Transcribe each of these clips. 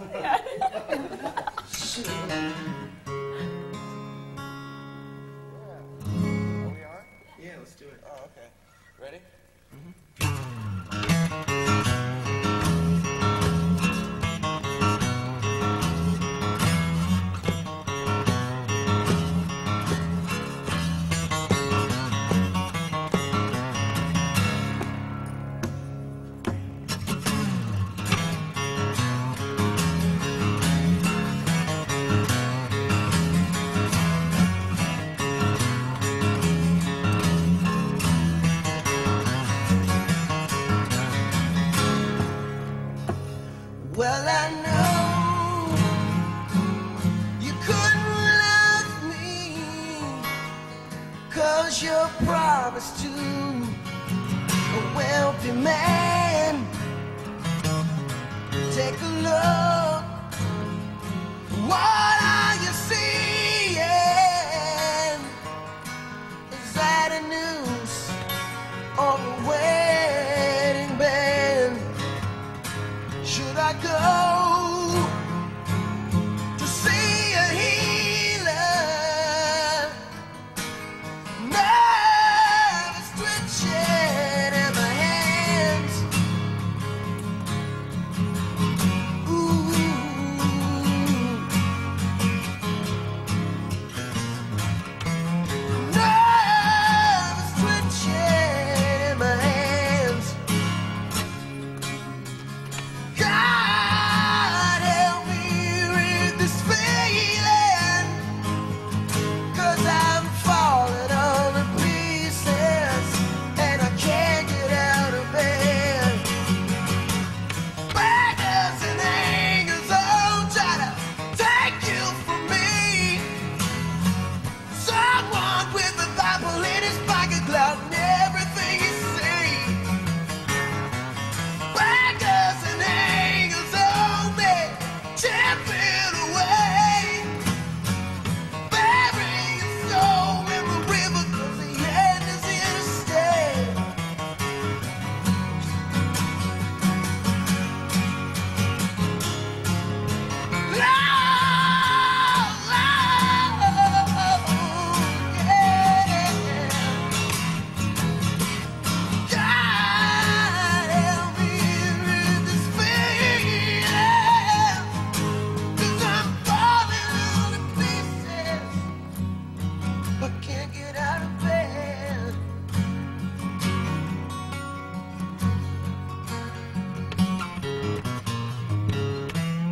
Yeah, Yeah. let's do it. Oh, okay. Ready? Mm -hmm. Well, I know you couldn't love me, cause you promised to a wealthy man.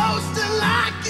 supposed to like it.